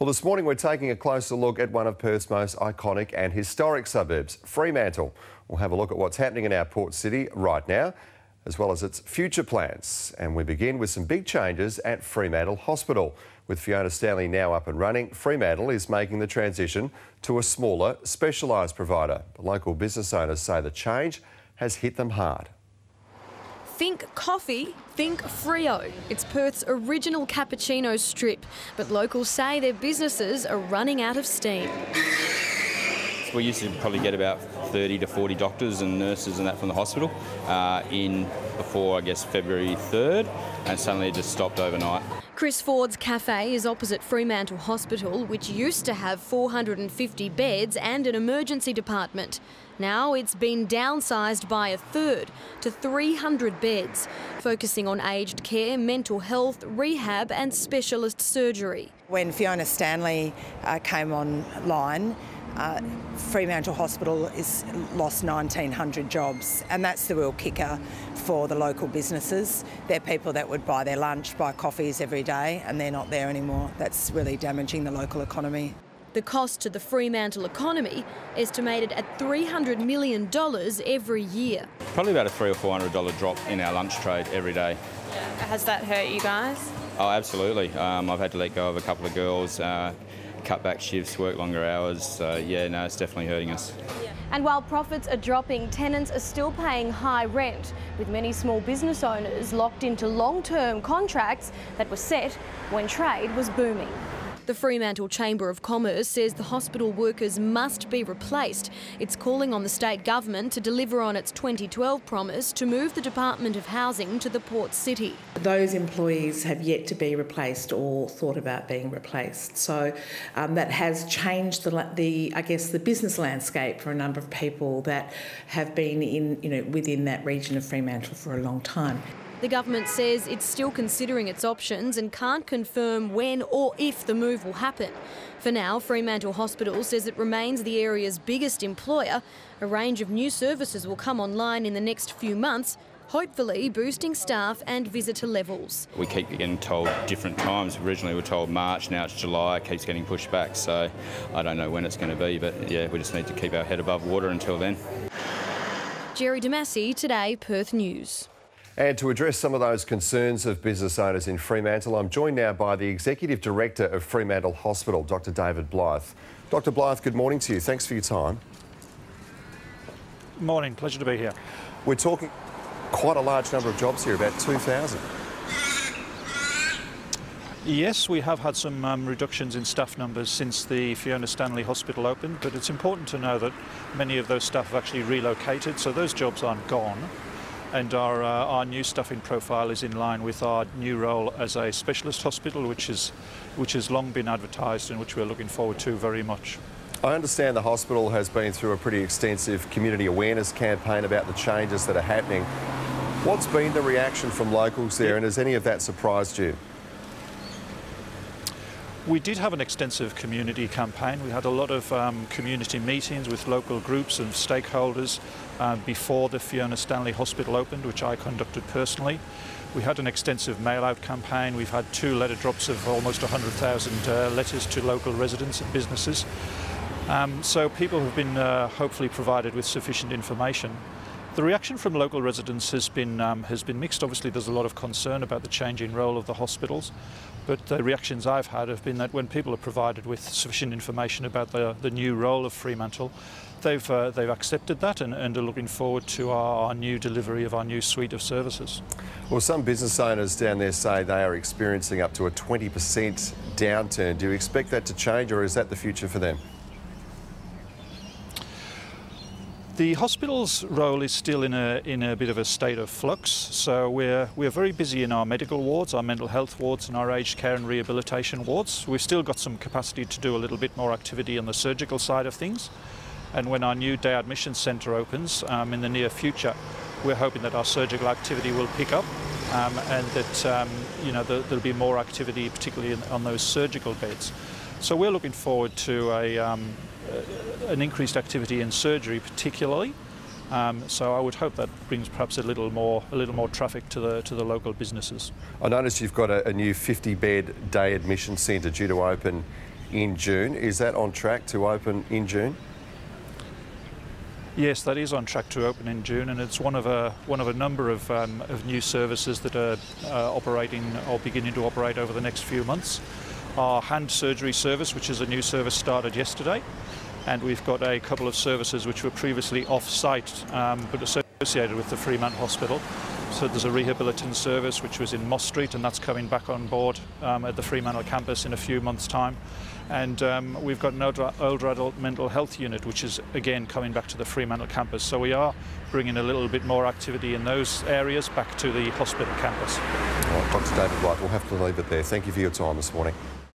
Well, this morning we're taking a closer look at one of Perth's most iconic and historic suburbs, Fremantle. We'll have a look at what's happening in our port city right now, as well as its future plans. And we begin with some big changes at Fremantle Hospital. With Fiona Stanley now up and running, Fremantle is making the transition to a smaller, specialised provider. But local business owners say the change has hit them hard. Think coffee, think Freo. It's Perth's original cappuccino strip, but locals say their businesses are running out of steam. We used to probably get about 30 to 40 doctors and nurses and that from the hospital uh, in before, I guess, February 3rd, and suddenly it just stopped overnight. Chris Ford's cafe is opposite Fremantle Hospital, which used to have 450 beds and an emergency department. Now it's been downsized by a third to 300 beds, focusing on aged care, mental health, rehab, and specialist surgery. When Fiona Stanley uh, came online, uh, Fremantle Hospital has lost 1,900 jobs, and that's the real kicker for the local businesses. They're people that would buy their lunch, buy coffees every day, and they're not there anymore. That's really damaging the local economy. The cost to the Fremantle economy is estimated at $300 million every year. Probably about a three or four hundred dollar drop in our lunch trade every day. Has that hurt you guys? Oh, absolutely. Um, I've had to let go of a couple of girls, uh, cut back shifts, work longer hours. So yeah, no, it's definitely hurting us. And while profits are dropping, tenants are still paying high rent, with many small business owners locked into long-term contracts that were set when trade was booming. The Fremantle Chamber of Commerce says the hospital workers must be replaced. It's calling on the state government to deliver on its 2012 promise to move the Department of Housing to the port city. Those employees have yet to be replaced or thought about being replaced. So um, that has changed the, the, I guess, the business landscape for a number of people that have been in, you know, within that region of Fremantle for a long time. The government says it's still considering its options and can't confirm when or if the move will happen. For now, Fremantle Hospital says it remains the area's biggest employer. A range of new services will come online in the next few months, hopefully boosting staff and visitor levels. We keep getting told different times. Originally we were told March, now it's July, it keeps getting pushed back. So I don't know when it's going to be, but yeah, we just need to keep our head above water until then. Jerry Damasi, Today Perth News. And to address some of those concerns of business owners in Fremantle, I'm joined now by the Executive Director of Fremantle Hospital, Dr David Blythe. Dr Blythe, good morning to you. Thanks for your time. Morning, pleasure to be here. We're talking quite a large number of jobs here, about 2,000. Yes, we have had some um, reductions in staff numbers since the Fiona Stanley Hospital opened, but it's important to know that many of those staff have actually relocated, so those jobs aren't gone and our, uh, our new staffing profile is in line with our new role as a specialist hospital, which, is, which has long been advertised and which we're looking forward to very much. I understand the hospital has been through a pretty extensive community awareness campaign about the changes that are happening. What's been the reaction from locals there, and has any of that surprised you? We did have an extensive community campaign. We had a lot of um, community meetings with local groups and stakeholders uh, before the Fiona Stanley Hospital opened, which I conducted personally. We had an extensive mail-out campaign. We've had two letter drops of almost 100,000 uh, letters to local residents and businesses. Um, so people have been uh, hopefully provided with sufficient information. The reaction from local residents has been um, has been mixed. Obviously, there's a lot of concern about the changing role of the hospitals, but the reactions I've had have been that when people are provided with sufficient information about the, the new role of Fremantle, they've uh, they've accepted that and, and, are looking forward to our, our new delivery of our new suite of services. Well, some business owners down there say they are experiencing up to a 20% downturn. Do you expect that to change, or is that the future for them? The hospital's role is still in a, in a bit of a state of flux, so we're, we're very busy in our medical wards, our mental health wards and our aged care and rehabilitation wards. We've still got some capacity to do a little bit more activity on the surgical side of things. And when our new day admission centre opens um, in the near future, we're hoping that our surgical activity will pick up um, and that um, you know, the, there'll be more activity, particularly in, on those surgical beds. So we're looking forward to a, um, an increased activity in surgery particularly. Um, so I would hope that brings perhaps a little more a little more traffic to the to the local businesses. I noticed you've got a, a new 50 bed day admission centre due to open in June. Is that on track to open in June? Yes, that is on track to open in June, and it's one of a one of a number of, um, of new services that are uh, operating or beginning to operate over the next few months. Our hand surgery service, which is a new service, started yesterday, and we've got a couple of services which were previously off-site um, but associated with the Fremantle Hospital. So there's a rehabilitation service which was in Moss Street, and that's coming back on board um, at the Fremantle campus in a few months' time. And um, we've got an older, older adult mental health unit, which is again coming back to the Fremantle campus. So we are bringing a little bit more activity in those areas back to the hospital campus. All right, Dr. David Blythe, we'll have to leave it there. Thank you for your time this morning.